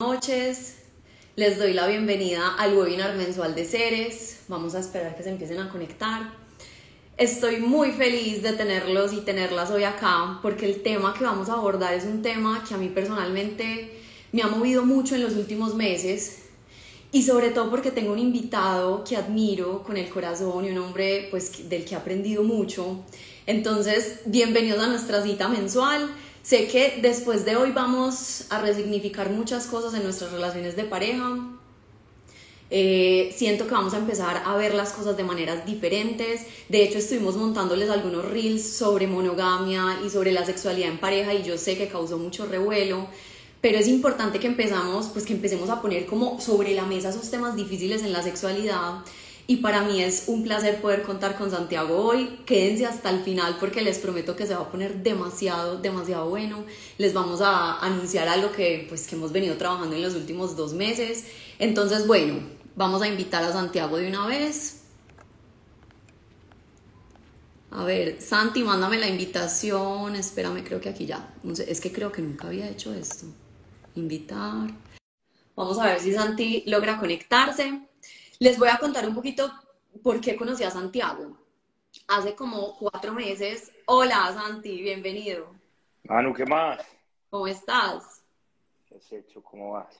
noches. Les doy la bienvenida al webinar mensual de Ceres. Vamos a esperar que se empiecen a conectar. Estoy muy feliz de tenerlos y tenerlas hoy acá porque el tema que vamos a abordar es un tema que a mí personalmente me ha movido mucho en los últimos meses y sobre todo porque tengo un invitado que admiro con el corazón y un hombre pues del que he aprendido mucho. Entonces, bienvenidos a nuestra cita mensual. Sé que después de hoy vamos a resignificar muchas cosas en nuestras relaciones de pareja. Eh, siento que vamos a empezar a ver las cosas de maneras diferentes. De hecho, estuvimos montándoles algunos reels sobre monogamia y sobre la sexualidad en pareja y yo sé que causó mucho revuelo. Pero es importante que empezamos, pues que empecemos a poner como sobre la mesa esos temas difíciles en la sexualidad y para mí es un placer poder contar con Santiago hoy. Quédense hasta el final porque les prometo que se va a poner demasiado, demasiado bueno. Les vamos a anunciar algo que, pues, que hemos venido trabajando en los últimos dos meses. Entonces, bueno, vamos a invitar a Santiago de una vez. A ver, Santi, mándame la invitación. Espérame, creo que aquí ya. Es que creo que nunca había hecho esto. Invitar. Vamos a ver si Santi logra conectarse. Les voy a contar un poquito por qué conocí a Santiago. Hace como cuatro meses. Hola, Santi, bienvenido. Manu, ¿qué más? ¿Cómo estás? ¿Qué has hecho? ¿Cómo vas?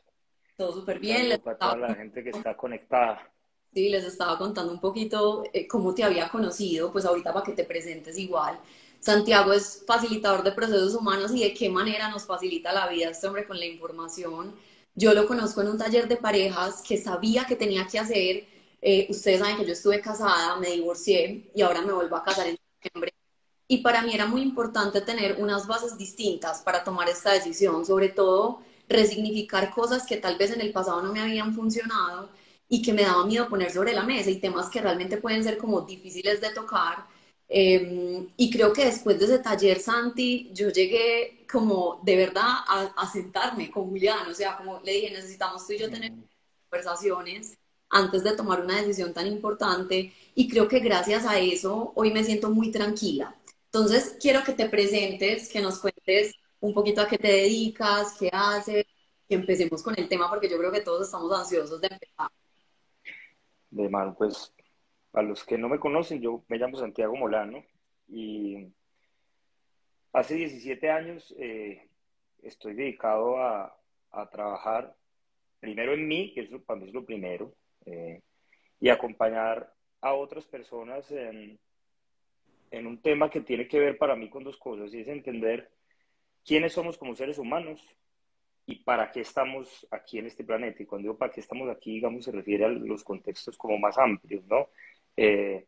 Todo súper bien. Para toda la gente que está conectada. Sí, les estaba contando un poquito eh, cómo te había conocido, pues ahorita para que te presentes igual. Santiago es facilitador de procesos humanos y de qué manera nos facilita la vida este hombre con la información yo lo conozco en un taller de parejas que sabía que tenía que hacer. Eh, ustedes saben que yo estuve casada, me divorcié y ahora me vuelvo a casar en septiembre. Y para mí era muy importante tener unas bases distintas para tomar esta decisión, sobre todo resignificar cosas que tal vez en el pasado no me habían funcionado y que me daba miedo poner sobre la mesa y temas que realmente pueden ser como difíciles de tocar Em, y creo que después de ese taller, Santi, yo llegué como de verdad a, sentarme con Julián, o sea, como le dije, necesitamos tú y yo tener conversaciones antes de tomar una decisión tan importante y creo que gracias a eso hoy me siento muy tranquila. Entonces, quiero que te presentes, que nos cuentes un poquito a qué te dedicas, qué haces, que empecemos con el tema porque yo creo que todos estamos ansiosos de empezar. De mal, pues a los que no me conocen, yo me llamo Santiago Molano y hace 17 años eh, estoy dedicado a, trabajar primero en mí, que es para mí es lo primero, eh, y acompañar a otras personas en, en un tema que tiene que ver para mí con dos cosas, y es entender quiénes somos como seres humanos y para qué estamos aquí en este planeta. Y cuando digo para qué estamos aquí, digamos, se refiere a los contextos como más amplios, ¿no? Eh,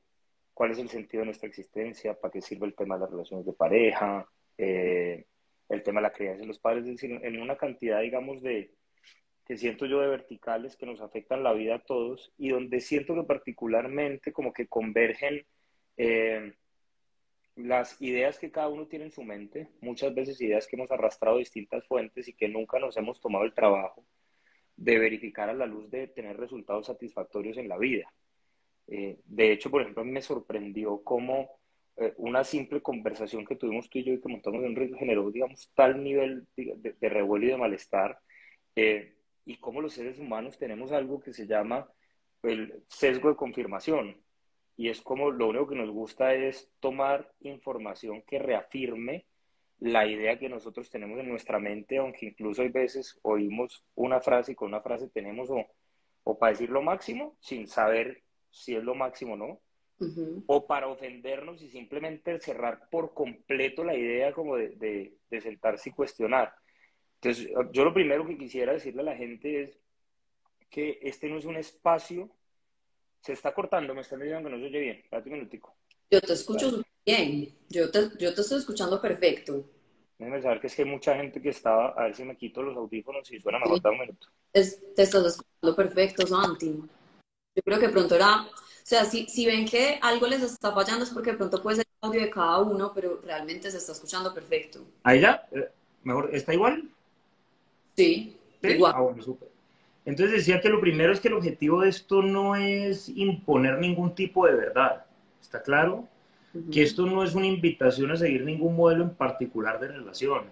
cuál es el sentido de nuestra existencia, para qué sirve el tema de las relaciones de pareja, eh, el tema de la crianza de los padres, en una cantidad, digamos, de, que siento yo de verticales que nos afectan la vida a todos y donde siento que particularmente como que convergen eh, las ideas que cada uno tiene en su mente, muchas veces ideas que hemos arrastrado distintas fuentes y que nunca nos hemos tomado el trabajo de verificar a la luz de tener resultados satisfactorios en la vida. Eh, de hecho, por ejemplo, me sorprendió cómo eh, una simple conversación que tuvimos tú y yo y que montamos en un generó, digamos, tal nivel de, revuelo y de malestar, eh, y cómo los seres humanos tenemos algo que se llama el sesgo de confirmación, y es como lo único que nos gusta es tomar información que reafirme la idea que nosotros tenemos en nuestra mente, aunque incluso hay veces oímos una frase y con una frase tenemos o, o para decir lo máximo sin saber si es lo máximo, ¿no? O para ofendernos y simplemente cerrar por completo la idea como de, de, sentarse y cuestionar. Entonces, yo lo primero que quisiera decirle a la gente es que este no es un espacio. Se está cortando, me están diciendo que no se oye bien. Espérate un minutico. Yo te escucho bien. Yo te, yo te estoy escuchando perfecto. Déjame saber que es que hay mucha gente que estaba. A ver si me quito los audífonos y suena mejor. un minuto. te estás escuchando perfecto, Santi. Yo creo que pronto era, o sea, si, si ven que algo les está fallando es porque pronto puede ser el audio de cada uno, pero realmente se está escuchando perfecto. ¿Ahí ya? Eh, ¿Mejor? ¿Está igual? Sí, igual. Ah, bueno, súper. Entonces decía que lo primero es que el objetivo de esto no es imponer ningún tipo de verdad, ¿está claro? Que esto no es una invitación a seguir ningún modelo en particular de relación.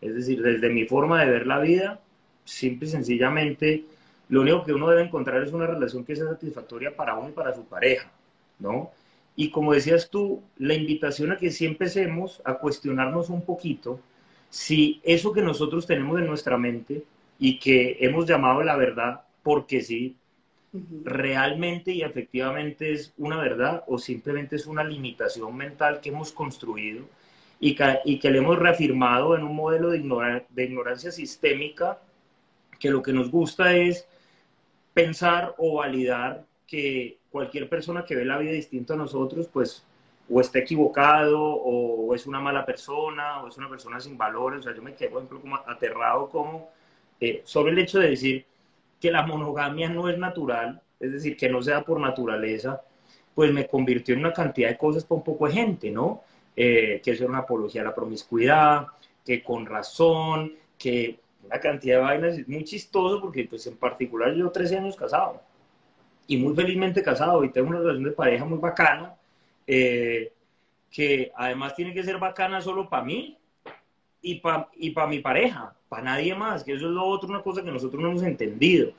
Es decir, desde mi forma de ver la vida, simple y sencillamente lo único que uno debe encontrar es una relación que sea satisfactoria para uno y para su pareja, ¿no? Y como decías tú, la invitación a que sí empecemos a cuestionarnos un poquito si eso que nosotros tenemos en nuestra mente y que hemos llamado la verdad, porque sí, realmente y efectivamente es una verdad o simplemente es una limitación mental que hemos construido y que, y que le hemos reafirmado en un modelo de, de ignorancia sistémica que lo que nos gusta es pensar o validar que cualquier persona que ve la vida distinta a nosotros, pues o está equivocado, o es una mala persona, o es una persona sin valores. O sea, yo me quedo, por ejemplo, como aterrado como eh, sobre el hecho de decir que la monogamia no es natural, es decir, que no sea por naturaleza, pues me convirtió en una cantidad de cosas para un poco de gente, ¿no? Eh, que es una apología a la promiscuidad, que con razón, que una cantidad de vainas, es muy chistoso porque pues en particular yo 13 años casado y muy felizmente casado y tengo una relación de pareja muy bacana, eh, que además tiene que ser bacana solo para mí y para y mi pareja, para nadie más, que eso es lo otro, una cosa que nosotros no hemos entendido,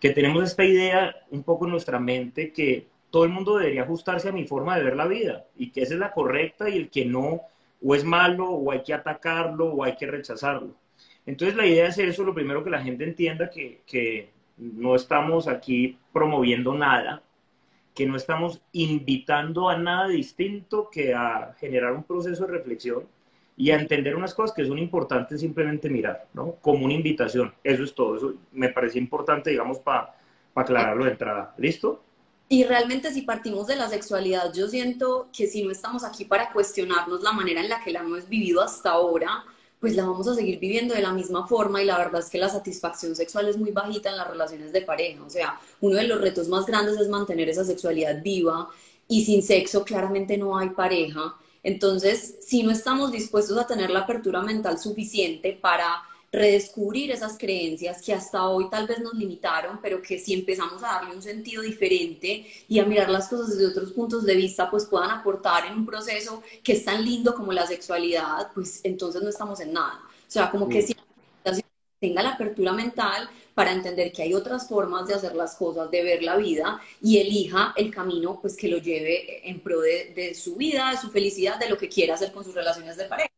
que tenemos esta idea un poco en nuestra mente que todo el mundo debería ajustarse a mi forma de ver la vida y que esa es la correcta y el que no, o es malo, o hay que atacarlo, o hay que rechazarlo. Entonces la idea es eso, lo primero que la gente entienda que, que no estamos aquí promoviendo nada, que no estamos invitando a nada distinto que a generar un proceso de reflexión y a entender unas cosas que son importantes simplemente mirar, ¿no? Como una invitación. Eso es todo. Eso me parece importante, digamos, para aclararlo de entrada. ¿Listo? Y realmente si partimos de la sexualidad, yo siento que si no estamos aquí para cuestionarnos la manera en la que la hemos vivido hasta ahora, pues la vamos a seguir viviendo de la misma forma y la verdad es que la satisfacción sexual es muy bajita en las relaciones de pareja. O sea, uno de los retos más grandes es mantener esa sexualidad viva y sin sexo claramente no hay pareja. Entonces, si no estamos dispuestos a tener la apertura mental suficiente para redescubrir esas creencias que hasta hoy tal vez nos limitaron, pero que si empezamos a darle un sentido diferente y a mirar las cosas desde otros puntos de vista, pues puedan aportar en un proceso que es tan lindo como la sexualidad, pues entonces no estamos en nada. O sea, como que si tenga la apertura mental para entender que hay otras formas de hacer las cosas, de ver la vida y elija el camino pues que lo lleve en pro de, su vida, de su felicidad, de lo que quiera hacer con sus relaciones de pareja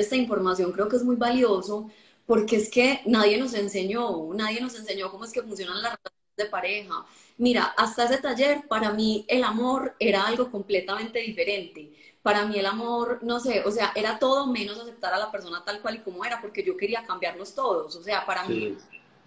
esta información creo que es muy valioso porque es que nadie nos enseñó, nadie nos enseñó cómo es que funcionan las relaciones de pareja. Mira, hasta ese taller para mí el amor era algo completamente diferente. Para mí el amor, no sé, o sea, era todo menos aceptar a la persona tal cual y como era, porque yo quería cambiarlos todos. O sea, para mí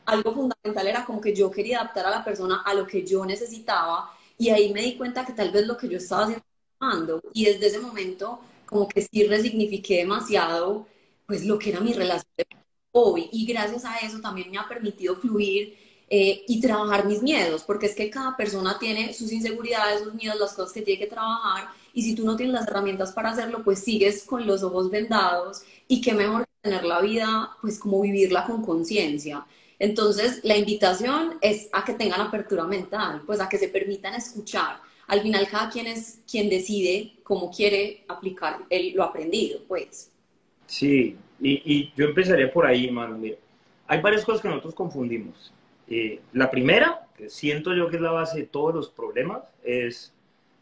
algo fundamental era como que yo quería adaptar a la persona a lo que yo necesitaba y ahí me di cuenta que tal vez lo que yo estaba haciendo y desde ese momento como que sí resignifiqué demasiado pues lo que era mi relación de hoy y gracias a eso también me ha permitido fluir eh, y trabajar mis miedos, porque es que cada persona tiene sus inseguridades, sus miedos, las cosas que tiene que trabajar y si tú no tienes las herramientas para hacerlo, pues sigues con los ojos vendados y qué mejor tener la vida, pues como vivirla con conciencia. Entonces, la invitación es a que tengan apertura mental, pues a que se permitan escuchar al final cada quien es quien decide cómo quiere aplicar el, lo aprendido, pues. Sí, y, yo empezaría por ahí, mano. hay varias cosas que nosotros confundimos. Eh, la primera, que siento yo que es la base de todos los problemas, es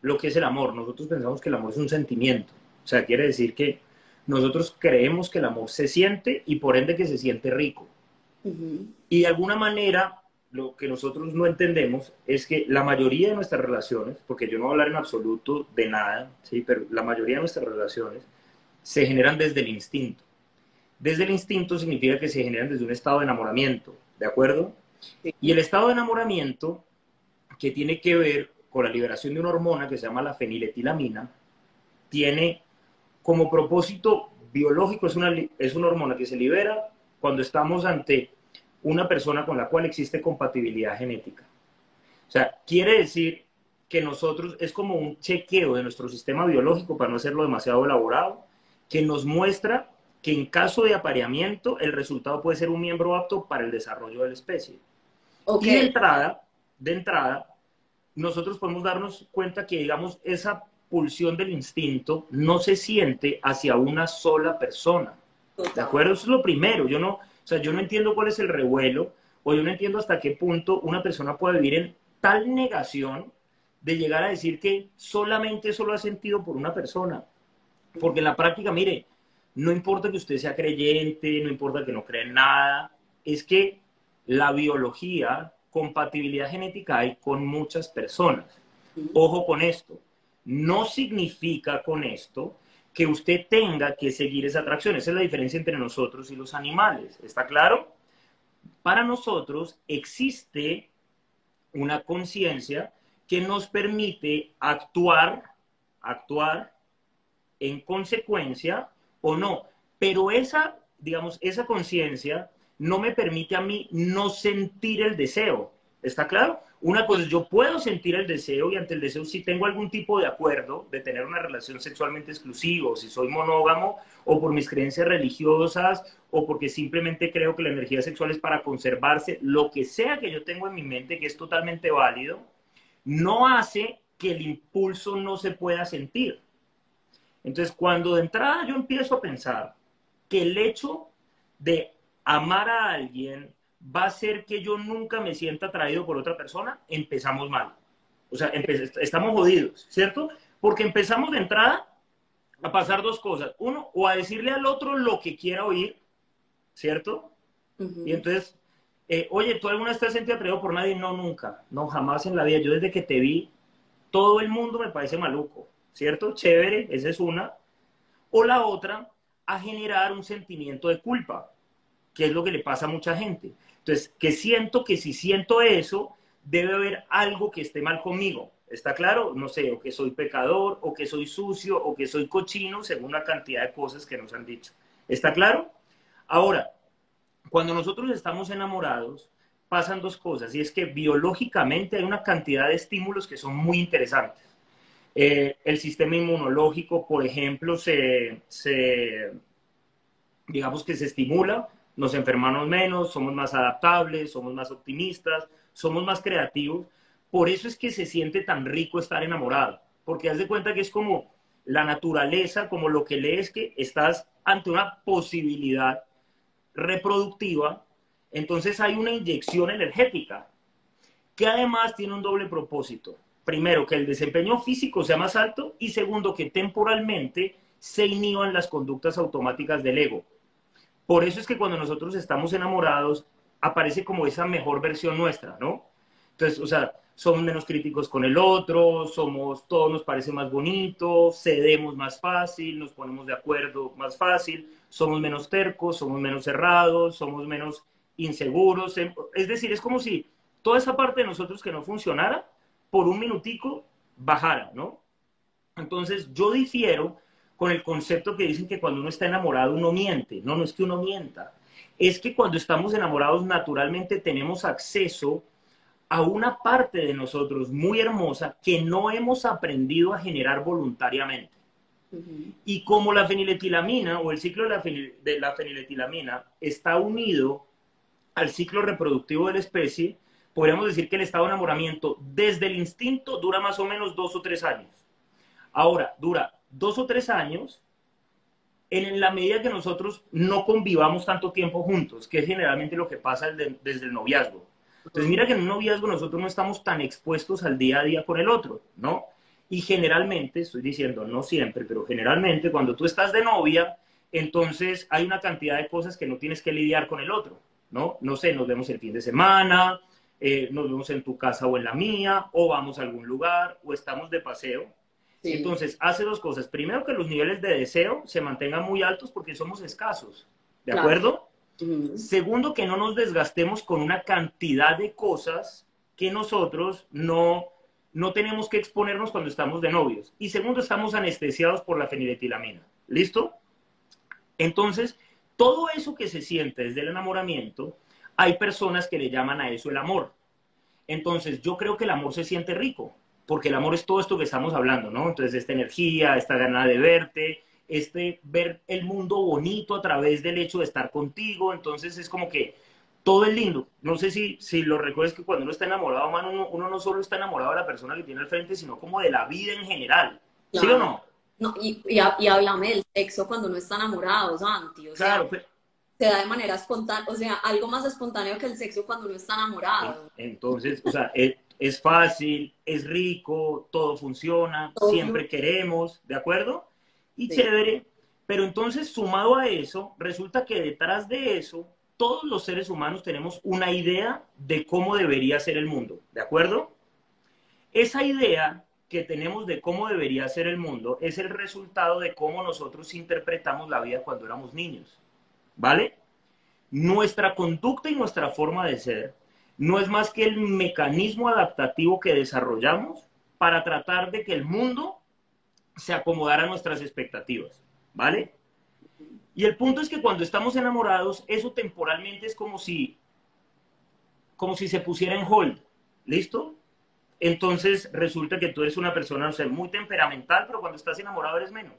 lo que es el amor. Nosotros pensamos que el amor es un sentimiento. O sea, quiere decir que nosotros creemos que el amor se siente y por ende que se siente rico. Y de alguna manera lo que nosotros no entendemos es que la mayoría de nuestras relaciones, porque yo no voy a hablar en absoluto de nada, ¿sí? pero la mayoría de nuestras relaciones se generan desde el instinto. Desde el instinto significa que se generan desde un estado de enamoramiento, ¿de acuerdo? Y el estado de enamoramiento, que tiene que ver con la liberación de una hormona que se llama la feniletilamina, tiene como propósito biológico, es una, es una hormona que se libera cuando estamos ante una persona con la cual existe compatibilidad genética. O sea, quiere decir que nosotros es como un chequeo de nuestro sistema biológico, para no hacerlo demasiado elaborado, que nos muestra que en caso de apareamiento el resultado puede ser un miembro apto para el desarrollo de la especie. Y de entrada, de entrada, nosotros podemos darnos cuenta que, digamos, esa pulsión del instinto no se siente hacia una sola persona. ¿De acuerdo? Eso es lo primero. Yo no, O sea, yo no entiendo cuál es el revuelo, o yo no entiendo hasta qué punto una persona puede vivir en tal negación de llegar a decir que solamente eso lo ha sentido por una persona. Porque en la práctica, mire, no importa que usted sea creyente, no importa que no crea en nada, es que la biología, compatibilidad genética hay con muchas personas. Ojo con esto, no significa con esto que usted tenga que seguir esa atracción. Esa es la diferencia entre nosotros y los animales. ¿Está claro? Para nosotros existe una conciencia que nos permite actuar, actuar en consecuencia o no. Pero esa, digamos, esa conciencia no me permite a mí no sentir el deseo. ¿Está claro? Una cosa es, yo puedo sentir el deseo y ante el deseo si tengo algún tipo de acuerdo de tener una relación sexualmente exclusiva, si soy monógamo, o por mis creencias religiosas, o porque simplemente creo que la energía sexual es para conservarse, lo que sea que yo tengo en mi mente que es totalmente válido, no hace que el impulso no se pueda sentir. Entonces, cuando de entrada yo empiezo a pensar que el hecho de amar a alguien va a ser que yo nunca me sienta atraído por otra persona, empezamos mal. O sea, estamos jodidos, ¿cierto? Porque empezamos de entrada a pasar dos cosas. Uno, o a decirle al otro lo que quiera oír, ¿cierto? Y entonces, eh, oye, ¿tú alguna vez te has sentido atraído por nadie? No, nunca. No, jamás en la vida. Yo desde que te vi, todo el mundo me parece maluco, ¿cierto? Chévere, esa es una. O la otra, a generar un sentimiento de culpa, que es lo que le pasa a mucha gente. Entonces, que siento que si siento eso, debe haber algo que esté mal conmigo. ¿Está claro? No sé, o que soy pecador, o que soy sucio, o que soy cochino, según la cantidad de cosas que nos han dicho. ¿Está claro? Ahora, cuando nosotros estamos enamorados, pasan dos cosas, y es que biológicamente hay una cantidad de estímulos que son muy interesantes. Eh, el sistema inmunológico, por ejemplo, se, se, digamos que se estimula, nos enfermamos menos, somos más adaptables, somos más optimistas, somos más creativos. Por eso es que se siente tan rico estar enamorado, porque haz de cuenta que es como la naturaleza, como lo que lees que estás ante una posibilidad reproductiva, entonces hay una inyección energética que además tiene un doble propósito. Primero, que el desempeño físico sea más alto y segundo, que temporalmente se inhiban las conductas automáticas del ego. Por eso es que cuando nosotros estamos enamorados, aparece como esa mejor versión nuestra, ¿no? Entonces, o sea, somos menos críticos con el otro, somos, todo nos parece más bonito, cedemos más fácil, nos ponemos de acuerdo más fácil, somos menos tercos, somos menos cerrados, somos menos inseguros. Es decir, es como si toda esa parte de nosotros que no funcionara, por un minutico bajara, ¿no? Entonces, yo difiero con el concepto que dicen que cuando uno está enamorado uno miente. No, no es que uno mienta. Es que cuando estamos enamorados naturalmente tenemos acceso a una parte de nosotros muy hermosa que no hemos aprendido a generar voluntariamente. Y como la feniletilamina o el ciclo de la, de la feniletilamina está unido al ciclo reproductivo de la especie, podríamos decir que el estado de enamoramiento desde el instinto dura más o menos dos o tres años. Ahora, dura dos o tres años en la medida que nosotros no convivamos tanto tiempo juntos, que es generalmente lo que pasa desde el noviazgo. Entonces, mira que en un noviazgo nosotros no estamos tan expuestos al día a día con el otro, ¿no? Y generalmente, estoy diciendo, no siempre, pero generalmente cuando tú estás de novia, entonces hay una cantidad de cosas que no tienes que lidiar con el otro, ¿no? No sé, nos vemos el fin de semana, eh, nos vemos en tu casa o en la mía, o vamos a algún lugar, o estamos de paseo, entonces, hace dos cosas. Primero, que los niveles de deseo se mantengan muy altos porque somos escasos. ¿De acuerdo? Segundo, que no nos desgastemos con una cantidad de cosas que nosotros no, no tenemos que exponernos cuando estamos de novios. Y segundo, estamos anestesiados por la feniletilamina. ¿Listo? Entonces, todo eso que se siente desde el enamoramiento, hay personas que le llaman a eso el amor. Entonces, yo creo que el amor se siente rico porque el amor es todo esto que estamos hablando, ¿no? Entonces, esta energía, esta gana de verte, este ver el mundo bonito a través del hecho de estar contigo, entonces es como que todo es lindo. No sé si, si lo recuerdas que cuando uno está enamorado, mano, uno, no solo está enamorado de la persona que tiene al frente, sino como de la vida en general. ¿Sí o no? No, y, y, háblame del sexo cuando uno está enamorado, Santi. O claro, sea, se da de manera espontánea, o sea, algo más espontáneo que el sexo cuando uno está enamorado. Entonces, o sea, es, fácil, es rico, todo funciona, siempre queremos, ¿de acuerdo? Y chévere, pero entonces sumado a eso, resulta que detrás de eso, todos los seres humanos tenemos una idea de cómo debería ser el mundo, ¿de acuerdo? Esa idea que tenemos de cómo debería ser el mundo es el resultado de cómo nosotros interpretamos la vida cuando éramos niños. ¿vale? Nuestra conducta y nuestra forma de ser no es más que el mecanismo adaptativo que desarrollamos para tratar de que el mundo se acomodara a nuestras expectativas, ¿vale? Y el punto es que cuando estamos enamorados, eso temporalmente es como si, como si se pusiera en hold, ¿listo? Entonces resulta que tú eres una persona, no sé, muy temperamental, pero cuando estás enamorado eres menos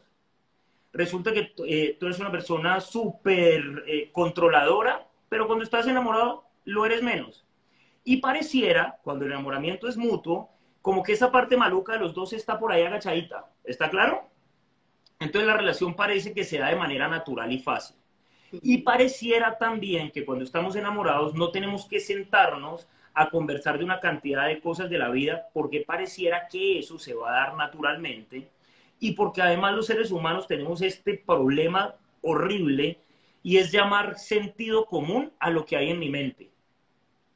resulta que eh, tú eres una persona súper eh, controladora, pero cuando estás enamorado lo eres menos. Y pareciera, cuando el enamoramiento es mutuo, como que esa parte maluca de los dos está por ahí agachadita. ¿Está claro? Entonces la relación parece que se da de manera natural y fácil. Y pareciera también que cuando estamos enamorados no tenemos que sentarnos a conversar de una cantidad de cosas de la vida porque pareciera que eso se va a dar naturalmente y porque además los seres humanos tenemos este problema horrible y es llamar sentido común a lo que hay en mi mente.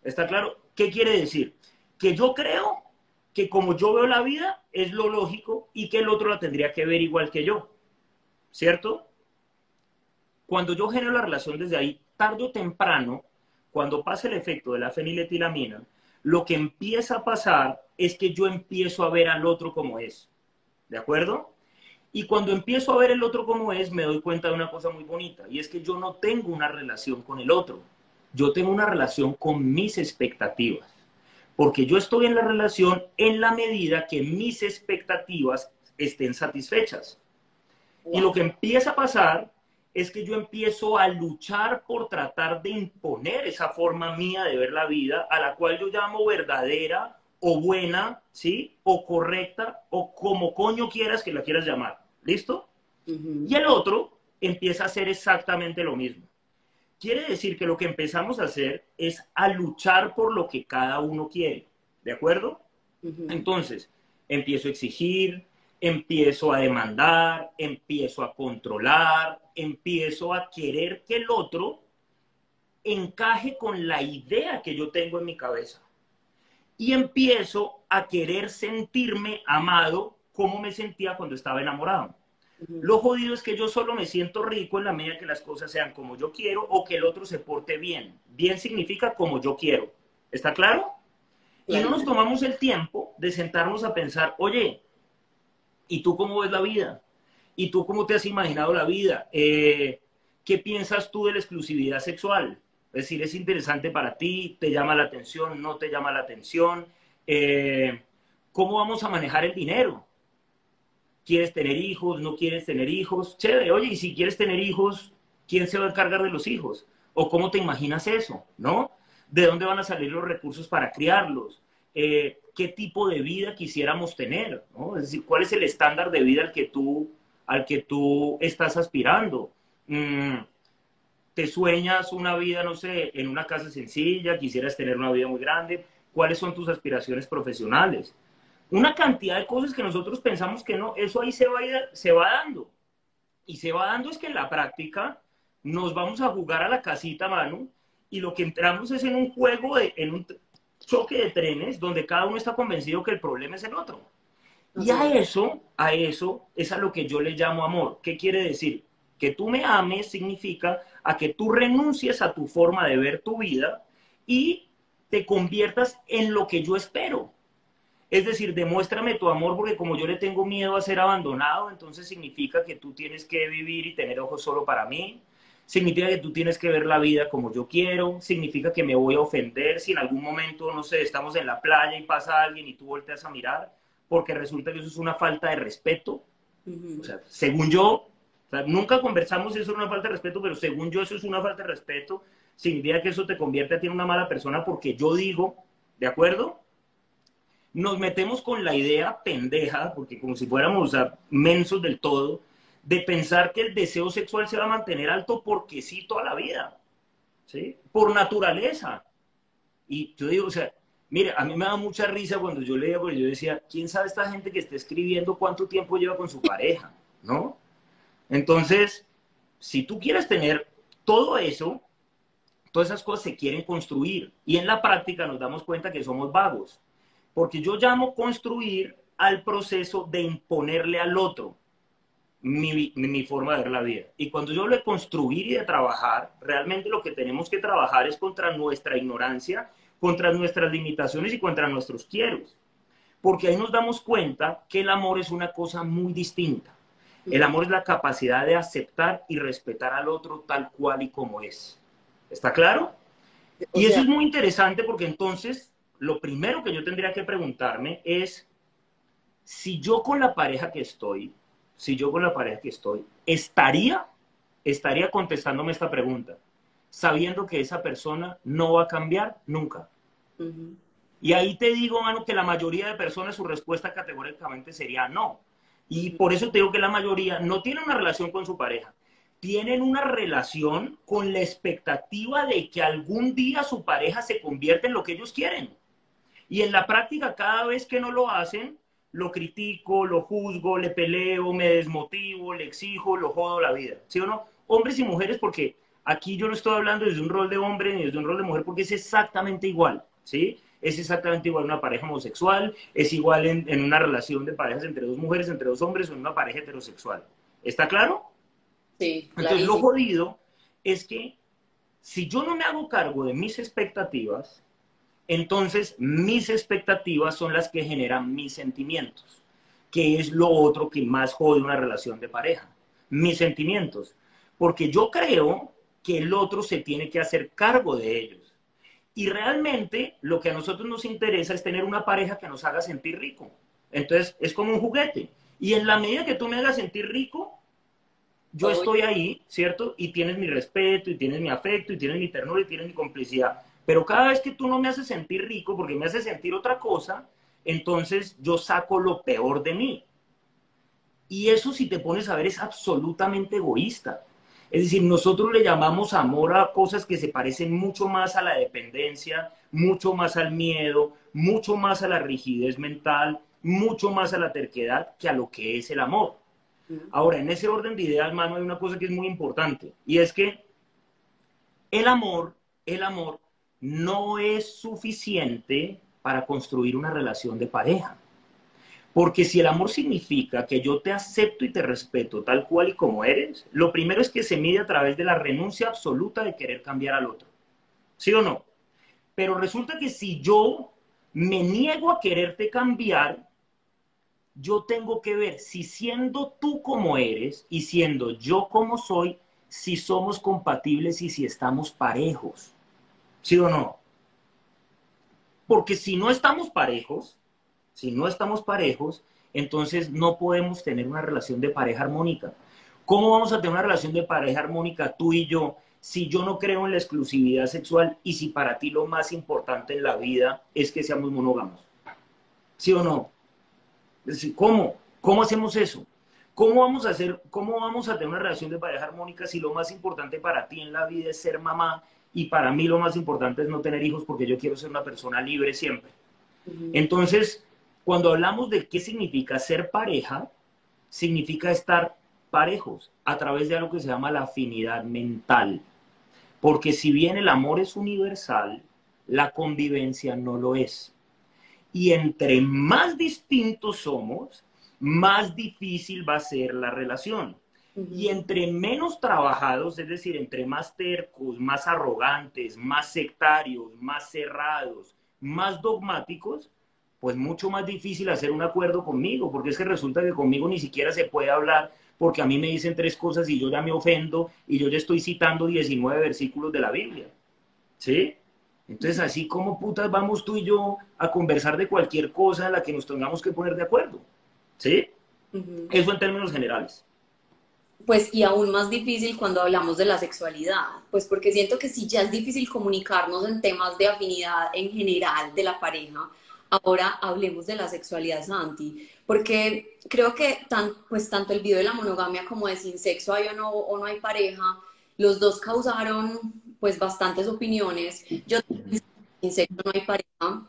¿Está claro? ¿Qué quiere decir? Que yo creo que como yo veo la vida es lo lógico y que el otro la tendría que ver igual que yo. ¿Cierto? Cuando yo genero la relación desde ahí, tarde o temprano, cuando pasa el efecto de la feniletilamina, lo que empieza a pasar es que yo empiezo a ver al otro como es. ¿De acuerdo? Y cuando empiezo a ver el otro como es, me doy cuenta de una cosa muy bonita, y es que yo no tengo una relación con el otro, yo tengo una relación con mis expectativas, porque yo estoy en la relación en la medida que mis expectativas estén satisfechas. Y lo que empieza a pasar es que yo empiezo a luchar por tratar de imponer esa forma mía de ver la vida, a la cual yo llamo verdadera o buena, ¿sí? O correcta, o como coño quieras que la quieras llamar. ¿Listo? Y el otro empieza a hacer exactamente lo mismo. Quiere decir que lo que empezamos a hacer es a luchar por lo que cada uno quiere. ¿De acuerdo? Entonces, empiezo a exigir, empiezo a demandar, empiezo a controlar, empiezo a querer que el otro encaje con la idea que yo tengo en mi cabeza. Y empiezo a querer sentirme amado cómo me sentía cuando estaba enamorado. Lo jodido es que yo solo me siento rico en la medida que las cosas sean como yo quiero o que el otro se porte bien. Bien significa como yo quiero. ¿Está claro? Y no nos tomamos el tiempo de sentarnos a pensar, oye, ¿y tú cómo ves la vida? ¿Y tú cómo te has imaginado la vida? Eh, ¿Qué piensas tú de la exclusividad sexual? Es decir, ¿es interesante para ti? ¿Te llama la atención? ¿No te llama la atención? Eh, ¿Cómo vamos a manejar el dinero? ¿Quieres tener hijos? ¿No quieres tener hijos? Chévere, oye, y si quieres tener hijos, ¿quién se va a encargar de los hijos? ¿O cómo te imaginas eso? ¿No? ¿De dónde van a salir los recursos para criarlos? Eh, ¿Qué tipo de vida quisiéramos tener? ¿no? Es decir, ¿cuál es el estándar de vida al que tú, al que tú estás aspirando? Mm, ¿Te sueñas una vida, no sé, en una casa sencilla? ¿Quisieras tener una vida muy grande? ¿Cuáles son tus aspiraciones profesionales? Una cantidad de cosas que nosotros pensamos que no, eso ahí se va, se va dando. Y se va dando es que en la práctica nos vamos a jugar a la casita, mano, y lo que entramos es en un juego, de, en un choque de trenes donde cada uno está convencido que el problema es el otro. Y a eso, a eso es a lo que yo le llamo amor. ¿Qué quiere decir? Que tú me ames significa a que tú renuncies a tu forma de ver tu vida y te conviertas en lo que yo espero. Es decir, demuéstrame tu amor porque como yo le tengo miedo a ser abandonado, entonces significa que tú tienes que vivir y tener ojos solo para mí. Significa que tú tienes que ver la vida como yo quiero. Significa que me voy a ofender si en algún momento, no sé, estamos en la playa y pasa alguien y tú volteas a mirar, porque resulta que eso es una falta de respeto. O sea, según yo, nunca conversamos si eso es una falta de respeto, pero según yo eso es una falta de respeto. Significa que eso te convierte a ti en una mala persona porque yo digo, ¿de acuerdo? Nos metemos con la idea pendeja, porque como si fuéramos mensos del todo, de pensar que el deseo sexual se va a mantener alto porque sí toda la vida, ¿sí? Por naturaleza. Y yo digo, o sea, mire, a mí me da mucha risa cuando yo leía, porque yo decía, ¿quién sabe esta gente que está escribiendo cuánto tiempo lleva con su pareja? ¿No? Entonces, si tú quieres tener todo eso, todas esas cosas se quieren construir. Y en la práctica nos damos cuenta que somos vagos. Porque yo llamo construir al proceso de imponerle al otro mi, mi, forma de ver la vida. Y cuando yo hablo de construir y de trabajar, realmente lo que tenemos que trabajar es contra nuestra ignorancia, contra nuestras limitaciones y contra nuestros quieros. Porque ahí nos damos cuenta que el amor es una cosa muy distinta. El amor es la capacidad de aceptar y respetar al otro tal cual y como es. ¿Está claro? y eso es muy interesante porque entonces lo primero que yo tendría que preguntarme es si yo con la pareja que estoy, si yo con la pareja que estoy, estaría, estaría contestándome esta pregunta, sabiendo que esa persona no va a cambiar nunca. Y ahí te digo, mano, que la mayoría de personas su respuesta categóricamente sería no. Y por eso te digo que la mayoría no tiene una relación con su pareja. Tienen una relación con la expectativa de que algún día su pareja se convierta en lo que ellos quieren. Y en la práctica, cada vez que no lo hacen, lo critico, lo juzgo, le peleo, me desmotivo, le exijo, lo jodo la vida. ¿Sí o no? Hombres y mujeres, porque aquí yo no estoy hablando desde un rol de hombre ni desde un rol de mujer, porque es exactamente igual. ¿Sí? es exactamente igual una pareja homosexual, es igual en, una relación de parejas entre dos mujeres, entre dos hombres o en una pareja heterosexual. ¿Está claro? Sí. Entonces lo jodido es que si yo no me hago cargo de mis expectativas, entonces mis expectativas son las que generan mis sentimientos, que es lo otro que más jode una relación de pareja, mis sentimientos, porque yo creo que el otro se tiene que hacer cargo de ellos. Y realmente lo que a nosotros nos interesa es tener una pareja que nos haga sentir rico. Entonces es como un juguete. Y en la medida que tú me hagas sentir rico, yo estoy ahí, ¿cierto? Y tienes mi respeto, y tienes mi afecto, y tienes mi ternura, y tienes mi complicidad. Pero cada vez que tú no me haces sentir rico, porque me haces sentir otra cosa, entonces yo saco lo peor de mí. Y eso, si te pones a ver, es absolutamente egoísta. Es decir, nosotros le llamamos amor a cosas que se parecen mucho más a la dependencia, mucho más al miedo, mucho más a la rigidez mental, mucho más a la terquedad que a lo que es el amor. Ahora, en ese orden de ideas, mano, hay una cosa que es muy importante y es que el amor, el amor no es suficiente para construir una relación de pareja. Porque si el amor significa que yo te acepto y te respeto tal cual y como eres, lo primero es que se mide a través de la renuncia absoluta de querer cambiar al otro. ¿Sí o no? Pero resulta que si yo me niego a quererte cambiar, yo tengo que ver si siendo tú como eres y siendo yo como soy, si somos compatibles y si estamos parejos. ¿Sí o no? Porque si no estamos parejos, si no estamos parejos, entonces no podemos tener una relación de pareja armónica. ¿Cómo vamos a tener una relación de pareja armónica tú y yo si yo no creo en la exclusividad sexual y si para ti lo más importante en la vida es que seamos monógamos? ¿Sí o no? ¿Cómo? ¿Cómo hacemos eso? ¿Cómo vamos a hacer, cómo vamos a tener una relación de pareja armónica si lo más importante para ti en la vida es ser mamá y para mí lo más importante es no tener hijos porque yo quiero ser una persona libre siempre? Entonces, cuando hablamos de qué significa ser pareja, significa estar parejos a través de algo que se llama la afinidad mental. Porque si bien el amor es universal, la convivencia no lo es. Y entre más distintos somos, más difícil va a ser la relación. Y entre menos trabajados, es decir, entre más tercos, más arrogantes, más sectarios, más cerrados, más dogmáticos, pues mucho más difícil hacer un acuerdo conmigo, porque es que resulta que conmigo ni siquiera se puede hablar, porque a mí me dicen tres cosas y yo ya me ofendo y yo ya estoy citando 19 versículos de la Biblia. ¿Sí? Entonces, así como putas vamos tú y yo a conversar de cualquier cosa en la que nos tengamos que poner de acuerdo. ¿Sí? Eso en términos generales. Pues y aún más difícil cuando hablamos de la sexualidad, pues porque siento que si ya es difícil comunicarnos en temas de afinidad en general de la pareja, ahora hablemos de la sexualidad, Santi, porque creo que tan, pues, tanto el video de la monogamia como de sin sexo hay o no, o no hay pareja, los dos causaron pues bastantes opiniones. Yo sin sexo no hay pareja,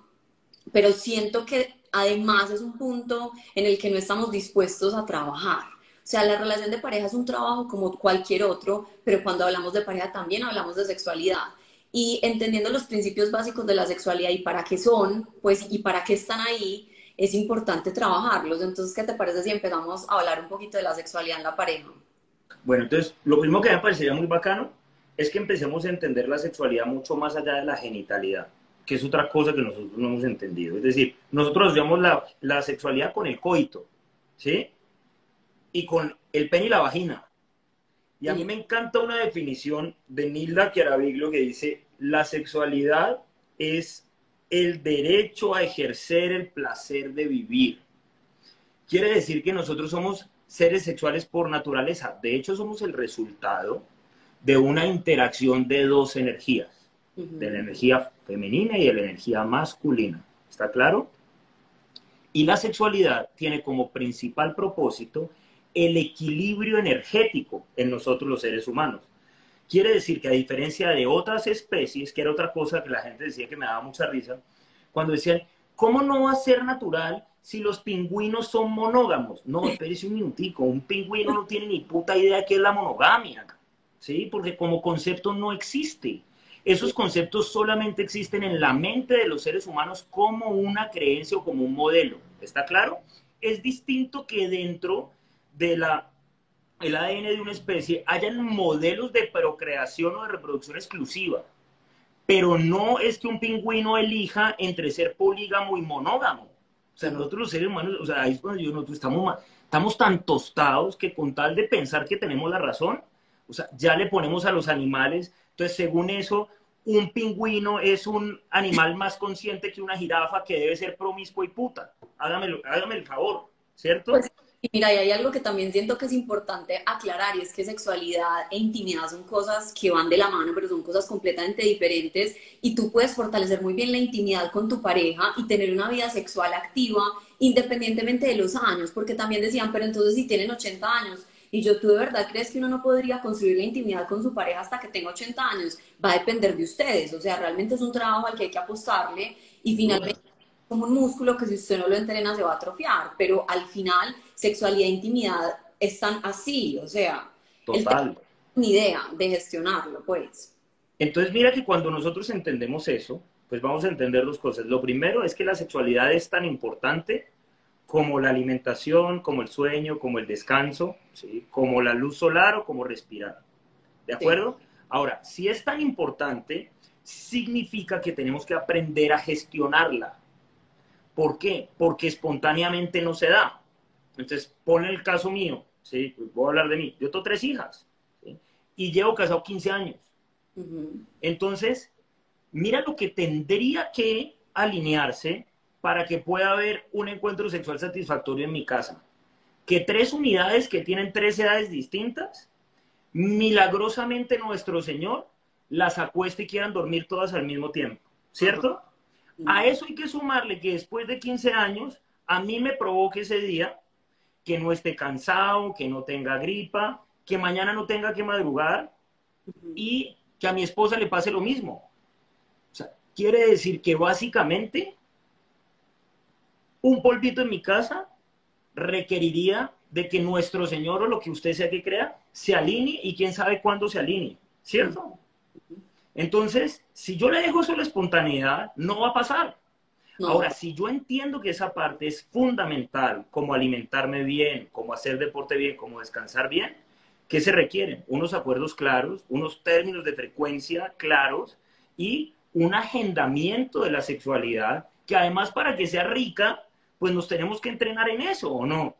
pero siento que además es un punto en el que no estamos dispuestos a trabajar. Sea, la relación de pareja es un trabajo como cualquier otro, pero cuando hablamos de pareja también hablamos de sexualidad. Y entendiendo los principios básicos de la sexualidad y para qué son, pues, y para qué están ahí, es importante trabajarlos. Entonces, ¿qué te parece si empezamos a hablar un poquito de la sexualidad en la pareja? Bueno, entonces, lo primero que me parecería muy bacano es que empecemos a entender la sexualidad mucho más allá de la genitalidad, que es otra cosa que nosotros no hemos entendido. Es decir, nosotros llamamos la, la sexualidad con el coito, ¿sí? Y con el pene y la vagina. Y a mí me encanta una definición de Nilda Chiaraviglio que dice, la sexualidad es el derecho a ejercer el placer de vivir. Quiere decir que nosotros somos seres sexuales por naturaleza. De hecho, somos el resultado de una interacción de dos energías, de la energía femenina y de la energía masculina. ¿Está claro? Y la sexualidad tiene como principal propósito el equilibrio energético en nosotros los seres humanos. Quiere decir que a diferencia de otras especies, que era otra cosa que la gente decía que me daba mucha risa, cuando decían, ¿cómo no va a ser natural si los pingüinos son monógamos? No, espérese un minutico, un pingüino no tiene ni puta idea de qué es la monogamia, ¿sí? Porque como concepto no existe. Esos conceptos solamente existen en la mente de los seres humanos como una creencia o como un modelo. ¿Está claro? Es distinto que dentro de la el ADN de una especie hayan modelos de procreación o de reproducción exclusiva. Pero no es que un pingüino elija entre ser polígamo y monógamo. O sea, nosotros los seres humanos, o sea, ahí es cuando yo, nosotros estamos, estamos tan tostados que con tal de pensar que tenemos la razón, o sea, ya le ponemos a los animales. Entonces, según eso, un pingüino es un animal más consciente que una jirafa que debe ser promiscuo y puta. Hágame, hágame el favor, ¿cierto? Pues y mira, y hay algo que también siento que es importante aclarar y es que sexualidad e intimidad son cosas que van de la mano, pero son cosas completamente diferentes y tú puedes fortalecer muy bien la intimidad con tu pareja y tener una vida sexual activa independientemente de los años, porque también decían, pero entonces si tienen 80 años y yo, ¿tú de verdad crees que uno no podría construir la intimidad con su pareja hasta que tenga 80 años? Va a depender de ustedes, o sea, realmente es un trabajo al que hay que apostarle y finalmente como un músculo que si usted no lo entrena se va a atrofiar, pero al final sexualidad e intimidad están así, o sea, Total. ni idea de gestionarlo, pues. Entonces, mira que cuando nosotros entendemos eso, pues vamos a entender dos cosas. Lo primero es que la sexualidad es tan importante como la alimentación, como el sueño, como el descanso, ¿sí? como la luz solar o como respirar. ¿De acuerdo? Ahora, si es tan importante, significa que tenemos que aprender a gestionarla. ¿Por qué? Porque espontáneamente no se da. Entonces, pon el caso mío, ¿sí? Pues voy a hablar de mí. Yo tengo tres hijas ¿sí? y llevo casado 15 años. Entonces, mira lo que tendría que alinearse para que pueda haber un encuentro sexual satisfactorio en mi casa. Que tres unidades que tienen tres edades distintas, milagrosamente nuestro Señor las acueste y quieran dormir todas al mismo tiempo, ¿cierto? A eso hay que sumarle que después de 15 años, a mí me provoque ese día que no esté cansado, que no tenga gripa, que mañana no tenga que madrugar y que a mi esposa le pase lo mismo. O sea, quiere decir que básicamente un polvito en mi casa requeriría de que nuestro Señor o lo que usted sea que crea se alinee y quién sabe cuándo se alinee, ¿cierto? Entonces, si yo le dejo eso a la espontaneidad, no va a pasar. Ahora, si yo entiendo que esa parte es fundamental, como alimentarme bien, como hacer deporte bien, como descansar bien, ¿qué se requieren? Unos acuerdos claros, unos términos de frecuencia claros y un agendamiento de la sexualidad, que además para que sea rica, pues nos tenemos que entrenar en eso, ¿o no?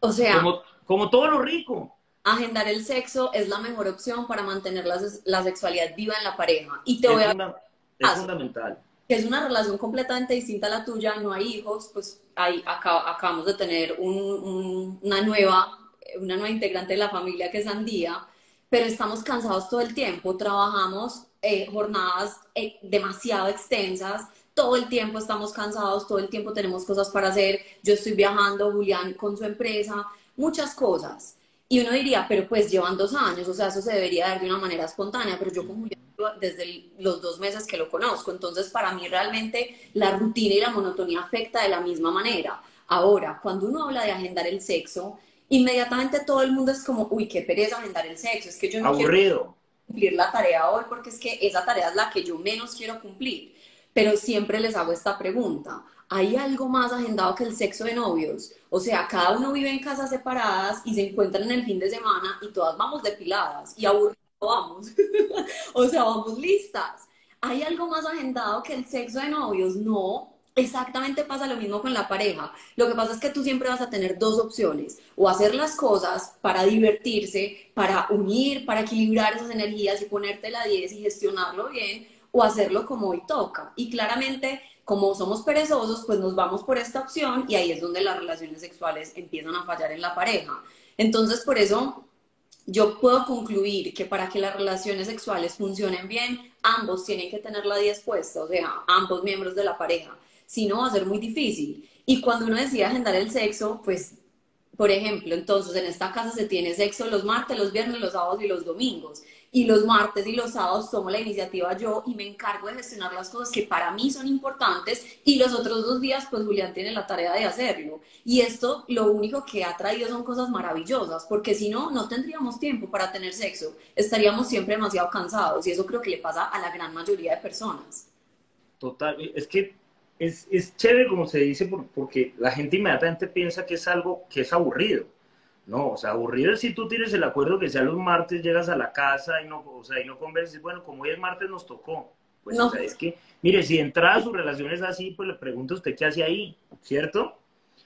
O sea, como, como todo lo rico agendar el sexo es la mejor opción para mantener la, la sexualidad viva en la pareja. Y te es, voy a... es fundamental. Que es una relación completamente distinta a la tuya, no hay hijos, pues hay, acá, acabamos de tener un, un, una, nueva, una nueva integrante de la familia que es Andía, pero estamos cansados todo el tiempo, trabajamos eh, jornadas eh, demasiado extensas, todo el tiempo estamos cansados, todo el tiempo tenemos cosas para hacer, yo estoy viajando, Julián con su empresa, muchas cosas. Y uno diría, pero pues llevan dos años, o sea, eso se debería dar de una manera espontánea, pero yo con Julián desde los dos meses que lo conozco, entonces para mí realmente la rutina y la monotonía afecta de la misma manera. Ahora, cuando uno habla de agendar el sexo, inmediatamente todo el mundo es como, uy, qué pereza agendar el sexo, es que yo no Aburrido. quiero cumplir la tarea hoy porque es que esa tarea es la que yo menos quiero cumplir. Pero siempre les hago esta pregunta, ¿hay algo más agendado que el sexo de novios? O sea, cada uno vive en casas separadas y se encuentran en el fin de semana y todas vamos depiladas y aburrido vamos. o sea, vamos listas. ¿Hay algo más agendado que el sexo de novios? No, Exactamente pasa lo mismo con la pareja. Lo que pasa es que tú siempre vas a tener dos opciones, o hacer las cosas para divertirse, para unir, para equilibrar esas energías y ponerte la 10 y gestionarlo bien, o hacerlo como hoy toca. Y claramente, como somos perezosos, pues nos vamos por esta opción y ahí es donde las relaciones sexuales empiezan a fallar en la pareja. Entonces, por eso yo puedo concluir que para que las relaciones sexuales funcionen bien, ambos tienen que tener la 10 puesta, o sea, ambos miembros de la pareja. Si no, va a ser muy difícil. Y cuando uno decide agendar el sexo, pues, por ejemplo, entonces en esta casa se tiene sexo los martes, los viernes, los sábados y los domingos y los martes y los sábados tomo la iniciativa yo y me encargo de gestionar las cosas que para mí son importantes y los otros dos días pues Julián tiene la tarea de hacerlo. Y esto lo único que ha traído son cosas maravillosas, porque si no, no tendríamos tiempo para tener sexo, estaríamos siempre demasiado cansados y eso creo que le pasa a la gran mayoría de personas. Total, es que es, es chévere como se dice porque la gente inmediatamente piensa que es algo que es aburrido no, o sea, aburrido es si tú tienes el acuerdo que sea los martes, llegas a la casa y no, o sea, y no convences, bueno, como hoy es martes nos tocó. Pues, o sea, es que, mire, si entrada su relación es así, pues le pregunto a usted qué hace ahí, ¿cierto?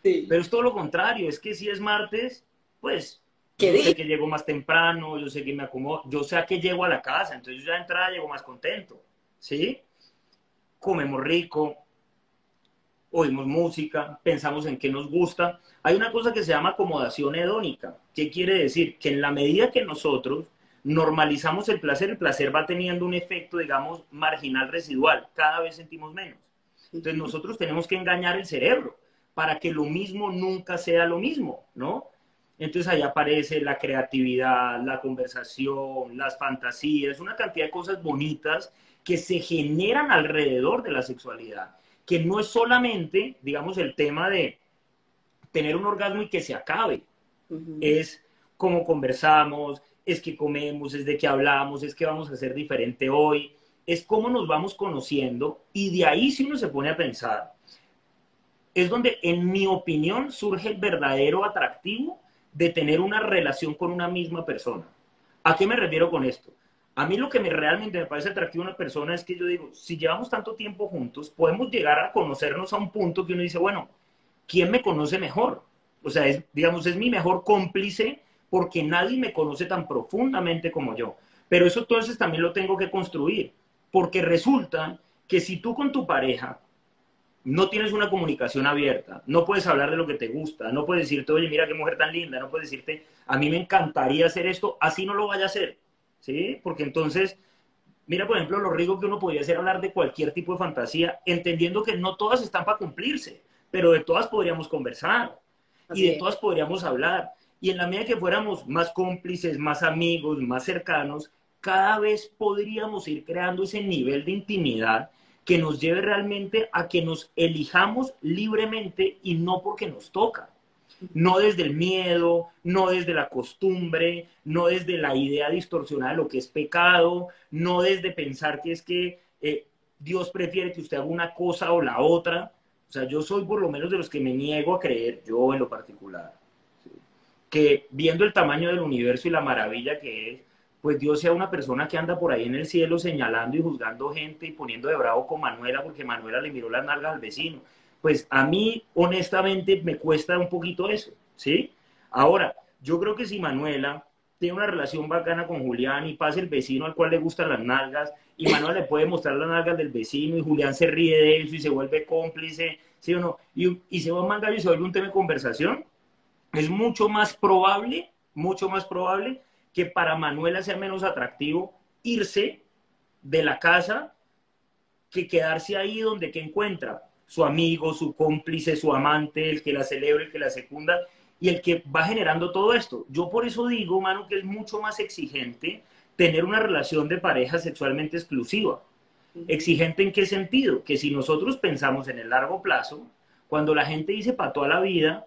Sí. Pero es todo lo contrario, es que si es martes, pues, yo sé que llego más temprano, yo sé que me acomodo, yo sé a qué llego a la casa, entonces yo ya de entrada llego más contento, ¿sí? Comemos rico, oímos música, pensamos en qué nos gusta. Hay una cosa que se llama acomodación hedónica. ¿Qué quiere decir? Que en la medida que nosotros normalizamos el placer, el placer va teniendo un efecto, digamos, marginal residual. Cada vez sentimos menos. Entonces nosotros tenemos que engañar el cerebro para que lo mismo nunca sea lo mismo, ¿no? Entonces ahí aparece la creatividad, la conversación, las fantasías, una cantidad de cosas bonitas que se generan alrededor de la sexualidad que no es solamente, digamos, el tema de tener un orgasmo y que se acabe. Es cómo conversamos, es que comemos, es de qué hablamos, es que vamos a hacer diferente hoy, es cómo nos vamos conociendo y de ahí si uno se pone a pensar, es donde en mi opinión surge el verdadero atractivo de tener una relación con una misma persona. ¿A qué me refiero con esto? A mí lo que me, realmente me parece atractivo a una persona es que yo digo, si llevamos tanto tiempo juntos, podemos llegar a conocernos a un punto que uno dice, bueno, ¿quién me conoce mejor? O sea, es, digamos, es mi mejor cómplice porque nadie me conoce tan profundamente como yo. Pero eso entonces también lo tengo que construir, porque resulta que si tú con tu pareja no tienes una comunicación abierta, no puedes hablar de lo que te gusta, no puedes decirte, oye, mira qué mujer tan linda, no puedes decirte, a mí me encantaría hacer esto, así no lo vaya a hacer ¿sí? Porque entonces, mira, por ejemplo, lo rico que uno podría hacer hablar de cualquier tipo de fantasía, entendiendo que no todas están para cumplirse, pero de todas podríamos conversar y de todas podríamos hablar. Y en la medida que fuéramos más cómplices, más amigos, más cercanos, cada vez podríamos ir creando ese nivel de intimidad que nos lleve realmente a que nos elijamos libremente y no porque nos toca no desde el miedo, no desde la costumbre, no desde la idea distorsionada de lo que es pecado, no desde pensar que es que eh, Dios prefiere que usted haga una cosa o la otra. O sea, yo soy por lo menos de los que me niego a creer, yo en lo particular, que viendo el tamaño del universo y la maravilla que es, pues Dios sea una persona que anda por ahí en el cielo señalando y juzgando gente y poniendo de bravo con Manuela porque Manuela le miró las nalgas al vecino pues a mí honestamente me cuesta un poquito eso, ¿sí? Ahora, yo creo que si Manuela tiene una relación bacana con Julián y pasa el vecino al cual le gustan las nalgas y Manuela le puede mostrar las nalgas del vecino y Julián se ríe de eso y se vuelve cómplice, ¿sí o no? Y, se va a mangar y se vuelve un tema de conversación, es mucho más probable, mucho más probable que para Manuela sea menos atractivo irse de la casa que quedarse ahí donde que encuentra su amigo, su cómplice, su amante, el que la celebra, el que la secunda y el que va generando todo esto. Yo por eso digo, mano, que es mucho más exigente tener una relación de pareja sexualmente exclusiva. ¿Exigente en qué sentido? Que si nosotros pensamos en el largo plazo, cuando la gente dice para toda la vida,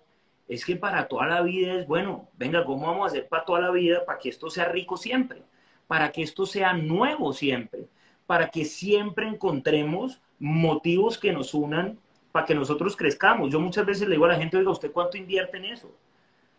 es que para toda la vida es, bueno, venga, ¿cómo vamos a hacer para toda la vida para que esto sea rico siempre? Para que esto sea nuevo siempre, para que siempre encontremos motivos que nos unan para que nosotros crezcamos. Yo muchas veces le digo a la gente, oiga, ¿usted cuánto invierte en eso?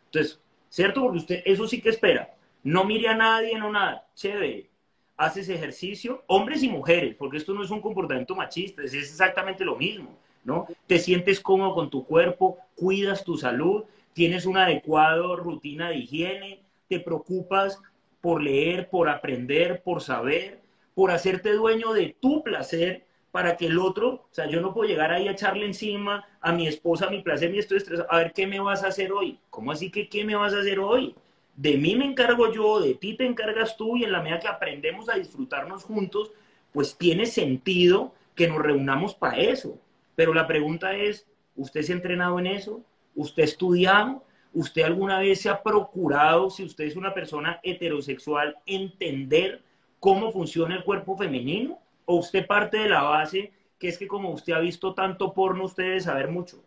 Entonces, ¿cierto? Porque usted eso sí que espera. No mire a nadie, no nada. Chévere. Haces ejercicio, hombres y mujeres, porque esto no es un comportamiento machista, es exactamente lo mismo, ¿no? Te sientes cómodo con tu cuerpo, cuidas tu salud, tienes una adecuada rutina de higiene, te preocupas por leer, por aprender, por saber, por hacerte dueño de tu placer, para que el otro, o sea, yo no puedo llegar ahí a echarle encima a mi esposa, a mi placer, mi estoy estresado, a ver qué me vas a hacer hoy. ¿Cómo así que qué me vas a hacer hoy? De mí me encargo yo, de ti te encargas tú y en la medida que aprendemos a disfrutarnos juntos, pues tiene sentido que nos reunamos para eso. Pero la pregunta es, ¿usted se ha entrenado en eso? ¿Usted ha estudiado? ¿Usted alguna vez se ha procurado, si usted es una persona heterosexual, entender cómo funciona el cuerpo femenino? O usted parte de la base que es que como usted ha visto tanto porno, usted debe saber mucho.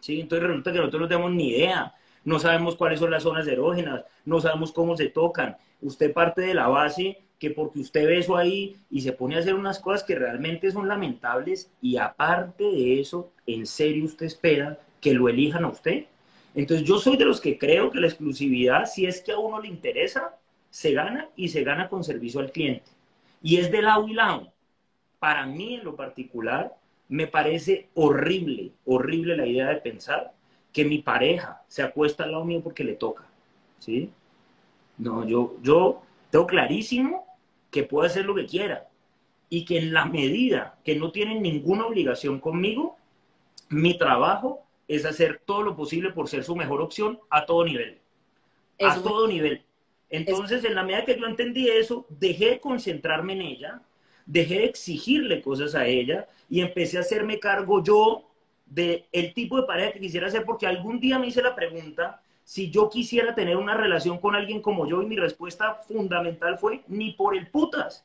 ¿Sí? Entonces resulta que nosotros no tenemos ni idea, no sabemos cuáles son las zonas erógenas, no sabemos cómo se tocan. Usted parte de la base que porque usted ve eso ahí y se pone a hacer unas cosas que realmente son lamentables y aparte de eso, en serio usted espera que lo elijan a usted. Entonces yo soy de los que creo que la exclusividad, si es que a uno le interesa, se gana y se gana con servicio al cliente. Y es de lado y lado. Para mí, en lo particular, me parece horrible, horrible la idea de pensar que mi pareja se acuesta al lado mío porque le toca. ¿Sí? No, yo, yo tengo clarísimo que puedo hacer lo que quiera y que en la medida que no tienen ninguna obligación conmigo, mi trabajo es hacer todo lo posible por ser su mejor opción a todo nivel. a todo nivel. Entonces, en la medida que yo entendí eso, dejé de concentrarme en ella, dejé de exigirle cosas a ella y empecé a hacerme cargo yo del el tipo de pareja que quisiera ser, porque algún día me hice la pregunta si yo quisiera tener una relación con alguien como yo y mi respuesta fundamental fue ni por el putas.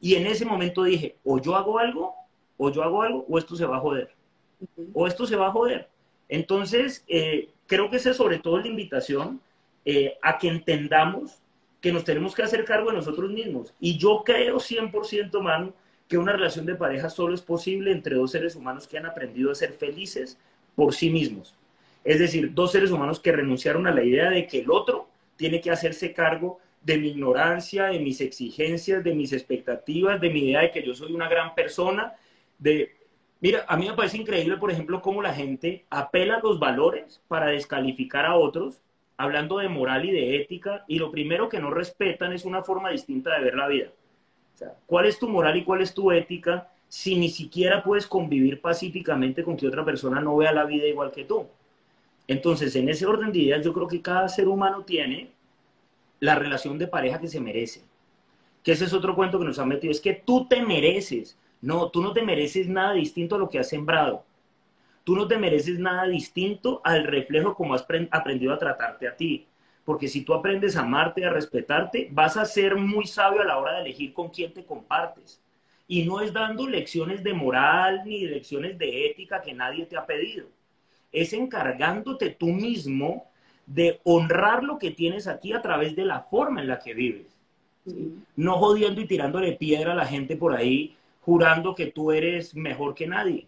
Y en ese momento dije, o yo hago algo, o yo hago algo, o esto se va a joder. O esto se va a joder. Entonces, eh, creo que esa es sobre todo la invitación eh, a que entendamos que nos tenemos que hacer cargo de nosotros mismos. Y yo creo 100%, mano, que una relación de pareja solo es posible entre dos seres humanos que han aprendido a ser felices por sí mismos. Es decir, dos seres humanos que renunciaron a la idea de que el otro tiene que hacerse cargo de mi ignorancia, de mis exigencias, de mis expectativas, de mi idea de que yo soy una gran persona, de... Mira, a mí me parece increíble, por ejemplo, cómo la gente apela a los valores para descalificar a otros hablando de moral y de ética, y lo primero que no respetan es una forma distinta de ver la vida. ¿cuál es tu moral y cuál es tu ética si ni siquiera puedes convivir pacíficamente con que otra persona no vea la vida igual que tú? Entonces, en ese orden de ideas, yo creo que cada ser humano tiene la relación de pareja que se merece. Que ese es otro cuento que nos han metido, es que tú te mereces. No, tú no te mereces nada distinto a lo que has sembrado. Tú no te mereces nada distinto al reflejo como has aprendido a tratarte a ti. Porque si tú aprendes a amarte, a respetarte, vas a ser muy sabio a la hora de elegir con quién te compartes. Y no es dando lecciones de moral ni lecciones de ética que nadie te ha pedido. Es encargándote tú mismo de honrar lo que tienes aquí a través de la forma en la que vives. No jodiendo y tirándole piedra a la gente por ahí, jurando que tú eres mejor que nadie.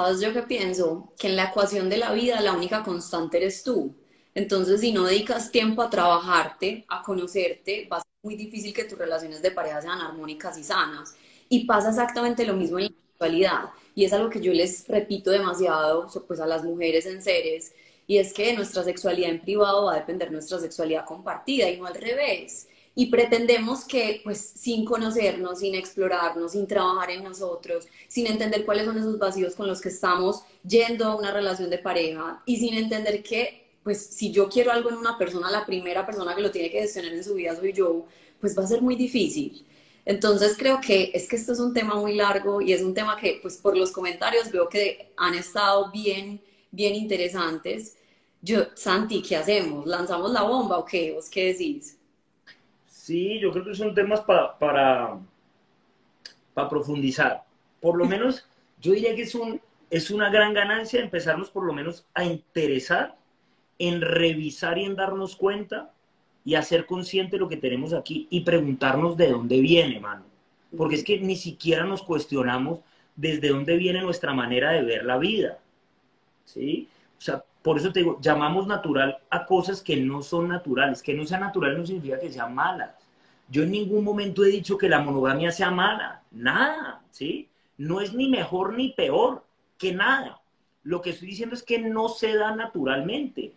¿Sabes yo qué pienso? Que en la ecuación de la vida la única constante eres tú. Entonces, si no dedicas tiempo a trabajarte, a conocerte, va a ser muy difícil que tus relaciones de pareja sean armónicas y sanas. Y pasa exactamente lo mismo en la sexualidad. Y es algo que yo les repito demasiado pues, a las mujeres en seres. Y es que nuestra sexualidad en privado va a depender de nuestra sexualidad compartida y no al revés y pretendemos que pues sin conocernos, sin explorarnos, sin trabajar en nosotros, sin entender cuáles son esos vacíos con los que estamos yendo a una relación de pareja y sin entender que pues si yo quiero algo en una persona, la primera persona que lo tiene que gestionar en su vida soy yo, pues va a ser muy difícil. Entonces creo que es que esto es un tema muy largo y es un tema que pues por los comentarios veo que han estado bien, bien interesantes. Yo, Santi, ¿qué hacemos? ¿Lanzamos la bomba o qué? ¿Vos qué decís? Sí, yo creo que son temas para, para, para profundizar. Por lo menos yo diría que es, un, es una gran ganancia empezarnos por lo menos a interesar en revisar y en darnos cuenta y hacer consciente lo que tenemos aquí y preguntarnos de dónde viene, mano. Porque es que ni siquiera nos cuestionamos desde dónde viene nuestra manera de ver la vida. ¿Sí? O sea, por eso te digo, llamamos natural a cosas que no son naturales. Que no sea natural no significa que sean malas. Yo en ningún momento he dicho que la monogamia sea mala. Nada, ¿sí? No es ni mejor ni peor que nada. Lo que estoy diciendo es que no se da naturalmente,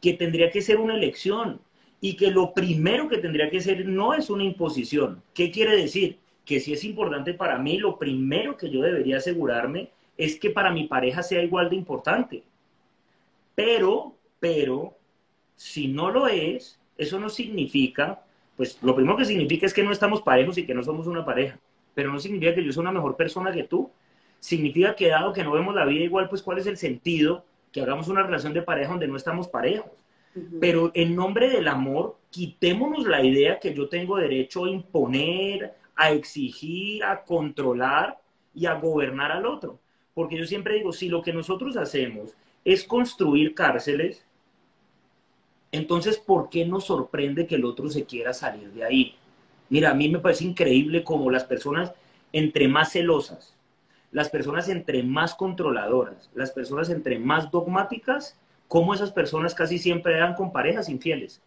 que tendría que ser una elección, y que lo primero que tendría que ser no es una imposición. ¿Qué quiere decir? Que si es importante para mí, lo primero que yo debería asegurarme es que para mi pareja sea igual de importante. Pero, pero, si no lo es, eso no significa, pues lo primero que significa es que no estamos parejos y que no somos una pareja. Pero no significa que yo sea una mejor persona que tú. Significa que dado que no vemos la vida igual, pues cuál es el sentido que hagamos una relación de pareja donde no estamos parejos. Pero en nombre del amor, quitémonos la idea que yo tengo derecho a imponer, a exigir, a controlar y a gobernar al otro. Porque yo siempre digo, si lo que nosotros hacemos es construir cárceles, entonces, ¿por qué nos sorprende que el otro se quiera salir de ahí? Mira, a mí me parece increíble como las personas entre más celosas, las personas entre más controladoras, las personas entre más dogmáticas, cómo esas personas casi siempre eran con parejas infieles.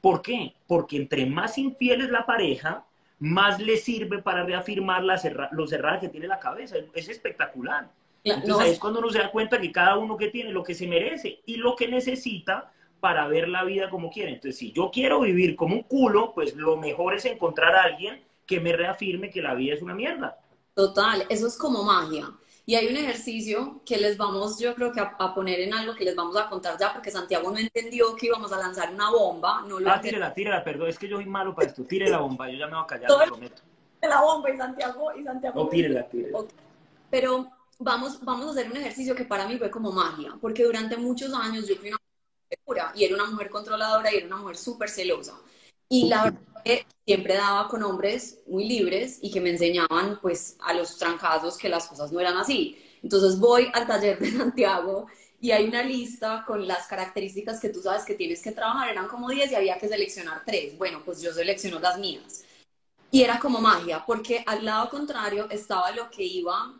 ¿Por qué? Porque entre más infieles la pareja, más le sirve para reafirmar la lo cerrada que tiene la cabeza. Es espectacular. Entonces ahí es cuando uno se da cuenta que cada uno que tiene lo que se merece y lo que necesita para ver la vida como quiere. Entonces, si yo quiero vivir como un culo, pues lo mejor es encontrar a alguien que me reafirme que la vida es una mierda. Total, eso es como magia. Y hay un ejercicio que les vamos, yo creo que a, poner en algo que les vamos a contar ya, porque Santiago no entendió que íbamos a lanzar una bomba. No lo ah, tírela, tírela, perdón, es que yo soy malo para esto. Tire la bomba, yo ya me voy a callar, lo prometo. La bomba y Santiago, y Santiago. No, tírela, tírela. Pero vamos, vamos a hacer un ejercicio que para mí fue como magia, porque durante muchos años yo fui una mujer y era una mujer controladora y era una mujer súper celosa. Y la verdad que siempre daba con hombres muy libres y que me enseñaban pues a los trancazos que las cosas no eran así. Entonces voy al taller de Santiago y hay una lista con las características que tú sabes que tienes que trabajar, eran como 10 y había que seleccionar 3. Bueno, pues yo selecciono las mías. Y era como magia, porque al lado contrario estaba lo que iba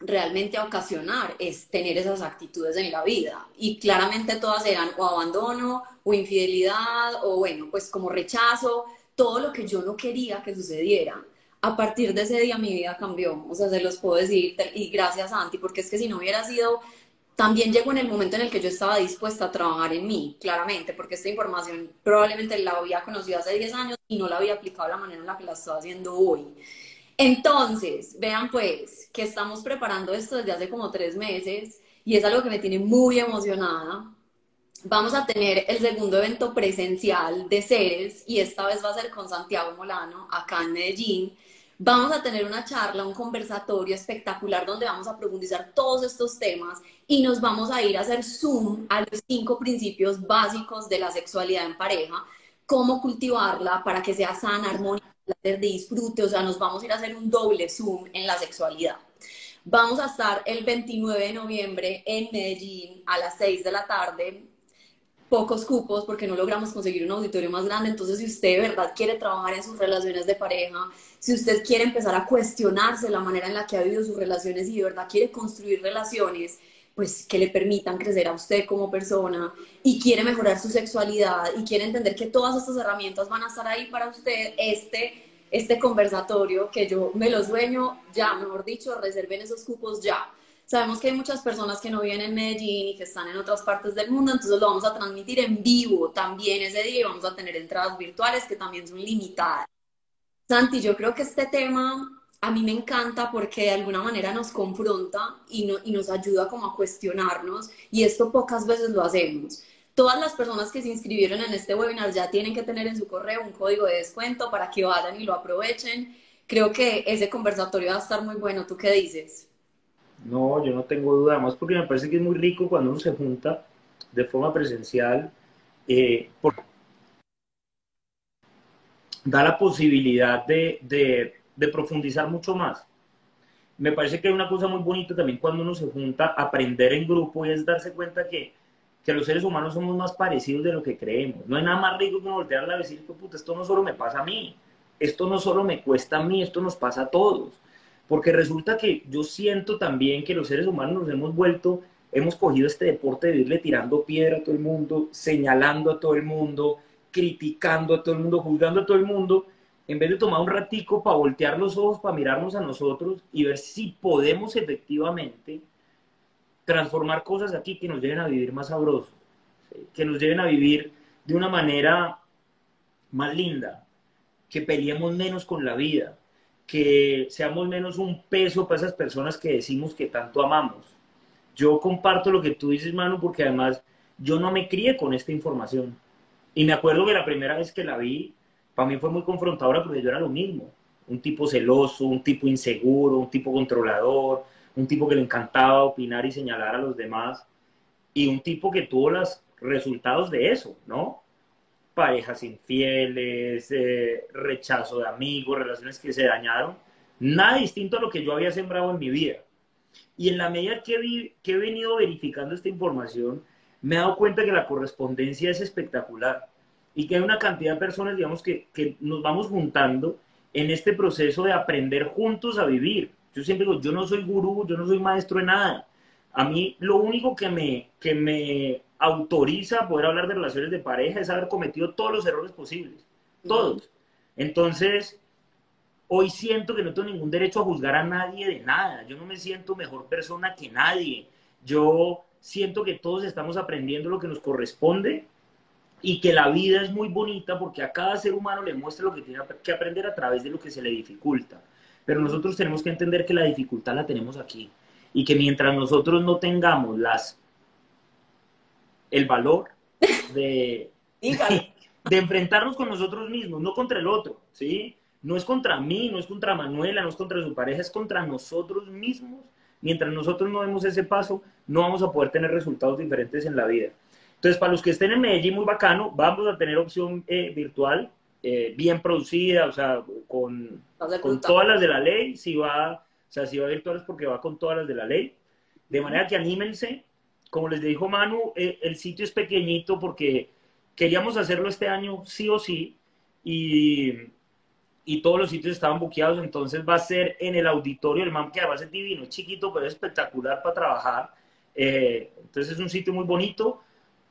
realmente ocasionar es tener esas actitudes en la vida. Y claramente todas eran o abandono, o infidelidad, o bueno, pues como rechazo, todo lo que yo no quería que sucediera. A partir de ese día mi vida cambió, o sea, se los puedo decir, y gracias a Santi, porque es que si no hubiera sido, también llegó en el momento en el que yo estaba dispuesta a trabajar en mí, claramente, porque esta información probablemente la había conocido hace 10 años y no la había aplicado de la manera en la que la estoy haciendo hoy. Entonces, vean pues que estamos preparando esto desde hace como tres meses y es algo que me tiene muy emocionada. Vamos a tener el segundo evento presencial de Ceres y esta vez va a ser con Santiago Molano acá en Medellín. Vamos a tener una charla, un conversatorio espectacular donde vamos a profundizar todos estos temas y nos vamos a ir a hacer zoom a los cinco principios básicos de la sexualidad en pareja, cómo cultivarla para que sea sana, armónica de disfrute, o sea, nos vamos a ir a hacer un doble Zoom en la sexualidad. Vamos a estar el 29 de noviembre en Medellín a las 6 de la tarde. Pocos cupos porque no logramos conseguir un auditorio más grande. Entonces, si usted de verdad quiere trabajar en sus relaciones de pareja, si usted quiere empezar a cuestionarse la manera en la que ha vivido sus relaciones y de verdad quiere construir relaciones, pues que le permitan crecer a usted como persona y quiere mejorar su sexualidad y quiere entender que todas estas herramientas van a estar ahí para usted, este, este conversatorio que yo me lo sueño ya, mejor dicho, reserven esos cupos ya. Sabemos que hay muchas personas que no viven en Medellín y que están en otras partes del mundo, entonces lo vamos a transmitir en vivo también ese día y vamos a tener entradas virtuales que también son limitadas. Santi, yo creo que este tema a mí me encanta porque de alguna manera nos confronta y, no, y nos ayuda como a cuestionarnos y esto pocas veces lo hacemos. Todas las personas que se inscribieron en este webinar ya tienen que tener en su correo un código de descuento para que vayan y lo aprovechen. creo que ese conversatorio va a estar muy bueno. ¿Tú qué dices? No, yo no tengo duda, además porque me parece que es muy rico cuando uno se junta de forma presencial, eh, da la posibilidad de, profundizar mucho más. Me parece que hay una cosa muy bonita también cuando uno se junta a aprender en grupo y es darse cuenta que, que los seres humanos somos más parecidos de lo que creemos. No hay nada más rico que voltear a decir, puta, esto no solo me pasa a mí, esto no solo me cuesta a mí, esto nos pasa a todos. Porque resulta que yo siento también que los seres humanos nos hemos vuelto, hemos cogido este deporte de irle tirando piedra a todo el mundo, señalando a todo el mundo, criticando a todo el mundo, juzgando a todo el mundo, en vez de tomar un ratico para voltear los ojos, para mirarnos a nosotros y ver si podemos efectivamente transformar cosas aquí que nos lleven a vivir más sabroso, que nos lleven a vivir de una manera más linda, que peleemos menos con la vida, que seamos menos un peso para esas personas que decimos que tanto amamos. Yo comparto lo que tú dices, Manu, porque además yo no me crié con esta información. Y me acuerdo que la primera vez que la vi, para mí fue muy confrontadora porque yo era lo mismo. Un tipo celoso, un tipo inseguro, un tipo controlador, un tipo que le encantaba opinar y señalar a los demás. Y un tipo que tuvo los resultados de eso, ¿no? parejas infieles, eh, rechazo de amigos, relaciones que se dañaron, nada distinto a lo que yo había sembrado en mi vida. Y en la medida que, que he venido verificando esta información, me he dado cuenta que la correspondencia es espectacular y que hay una cantidad de personas, digamos, que, que nos vamos juntando en este proceso de aprender juntos a vivir. Yo siempre digo, yo no soy gurú, yo no soy maestro de nada. A mí lo único que me, que me autoriza a poder hablar de relaciones de pareja es haber cometido todos los errores posibles. Todos. Entonces, hoy siento que no tengo ningún derecho a juzgar a nadie de nada. Yo no me siento mejor persona que nadie. Yo siento que todos estamos aprendiendo lo que nos corresponde y que la vida es muy bonita porque a cada ser humano le muestra lo que tiene que aprender a través de lo que se le dificulta. Pero nosotros tenemos que entender que la dificultad la tenemos aquí y que mientras nosotros no tengamos las el valor de, de, enfrentarnos con nosotros mismos, no contra el otro, ¿sí? No es contra mí, no es contra Manuela, no es contra su pareja, es contra nosotros mismos. Mientras nosotros no demos ese paso, no vamos a poder tener resultados diferentes en la vida. Entonces, para los que estén en Medellín, muy bacano, vamos a tener opción eh, virtual, eh, bien producida, o sea, con, con todas las de la ley. Si va, o sea, si va virtual es porque va con todas las de la ley. De manera que anímense, como les dijo Manu, eh, el sitio es pequeñito porque queríamos hacerlo este año sí o sí y, y todos los sitios estaban buqueados, entonces va a ser en el auditorio del MAM, que además es divino, es chiquito, pero es espectacular para trabajar. Eh, entonces es un sitio muy bonito.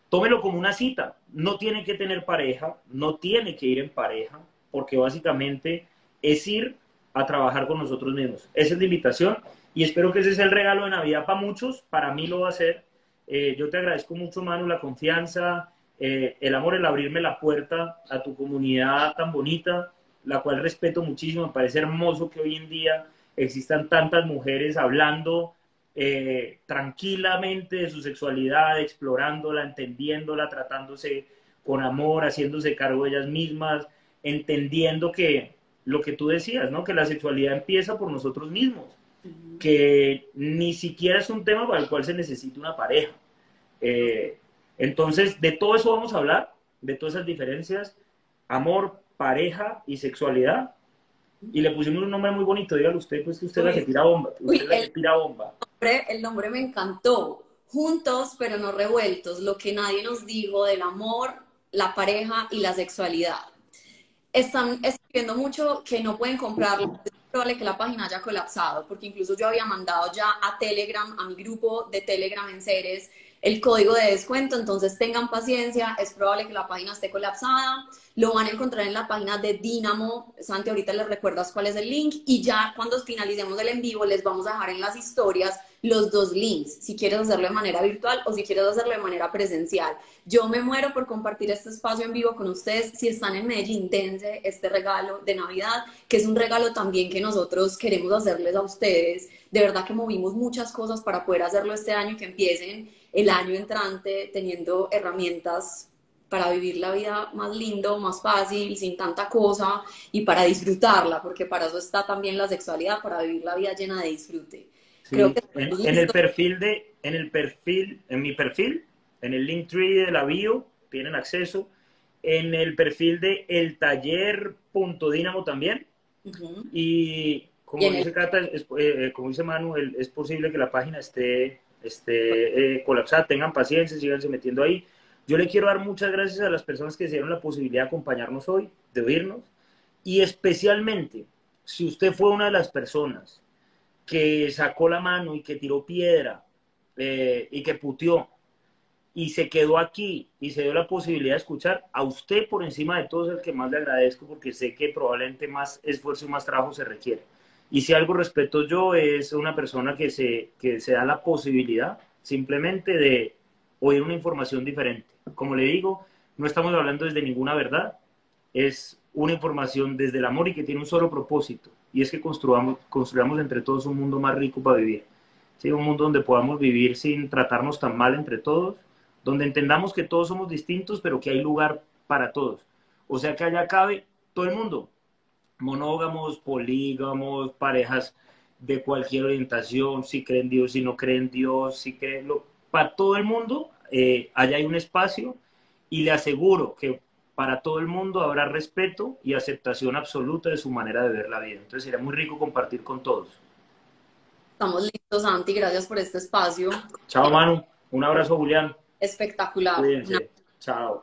Tómelo como una cita. No tiene que tener pareja, no tiene que ir en pareja, porque básicamente es ir a trabajar con nosotros mismos. Esa es la invitación y espero que ese sea el regalo de Navidad para muchos. Para mí lo va a ser eh, yo te agradezco mucho, Manu, la confianza, eh, el amor, el abrirme la puerta a tu comunidad tan bonita, la cual respeto muchísimo. Me parece hermoso que hoy en día existan tantas mujeres hablando eh, tranquilamente de su sexualidad, explorándola, entendiéndola, tratándose con amor, haciéndose cargo de ellas mismas, entendiendo que lo que tú decías, ¿no? Que la sexualidad empieza por nosotros mismos que ni siquiera es un tema para el cual se necesita una pareja. Eh, entonces, de todo eso vamos a hablar, de todas esas diferencias, amor, pareja y sexualidad. Y le pusimos un nombre muy bonito, dígale usted, pues que usted es la que tira bomba. Usted la que tira bomba. El nombre me encantó. Juntos, pero no revueltos, lo que nadie nos dijo del amor, la pareja y la sexualidad. Están escribiendo mucho que no pueden comprarlo. Probable que la página haya colapsado, porque incluso yo había mandado ya a Telegram, a mi grupo de Telegram en Ceres, el código de descuento, entonces tengan paciencia, es probable que la página esté colapsada, lo van a encontrar en la página de Dinamo, Santi, ahorita les recuerdas cuál es el link, y ya cuando finalicemos el en vivo les vamos a dejar en las historias los dos links, si quieres hacerlo de manera virtual o si quieres hacerlo de manera presencial. Yo me muero por compartir este espacio en vivo con ustedes. Si están en Medellín, dense este regalo de Navidad, que es un regalo también que nosotros queremos hacerles a ustedes. De verdad que movimos muchas cosas para poder hacerlo este año, que empiecen el año entrante teniendo herramientas para vivir la vida más lindo, más fácil, sin tanta cosa y para disfrutarla, porque para eso está también la sexualidad, para vivir la vida llena de disfrute. Creo que en, el perfil de, en el perfil, en mi perfil, en el link tree de la bio, tienen acceso. En el perfil de el taller.dinamo también. Y como dice Cata, eh, eh, como dice Manuel, es posible que la página esté, esté eh, colapsada. Tengan paciencia, síganse metiendo ahí. Yo le quiero dar muchas gracias a las personas que se dieron la posibilidad de acompañarnos hoy, de oírnos. Y especialmente, si usted fue una de las personas que sacó la mano y que tiró piedra y que puteó y se quedó aquí y se dio la posibilidad de escuchar, a usted por encima de todo es el que más le agradezco porque sé que probablemente más esfuerzo y más trabajo se requiere. Y si algo respeto yo es una persona que se, que se da la posibilidad simplemente de oír una información diferente. Como le digo, no estamos hablando desde ninguna verdad, es una información desde el amor y que tiene un solo propósito, y es que construyamos, construyamos entre todos un mundo más rico para vivir. ¿sí? Un mundo donde podamos vivir sin tratarnos tan mal entre todos, donde entendamos que todos somos distintos, pero que hay lugar para todos. O sea que allá cabe todo el mundo, monógamos, polígamos, parejas de cualquier orientación, si creen Dios, si no creen Dios, si creen lo, para todo el mundo, eh, allá hay un espacio y le aseguro que para todo el mundo habrá respeto y aceptación absoluta de su manera de ver la vida. Entonces sería muy rico compartir con todos. Estamos listos, Santi. Gracias por este espacio. Chao, Manu. Un abrazo, Julián. Espectacular. Chao.